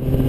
you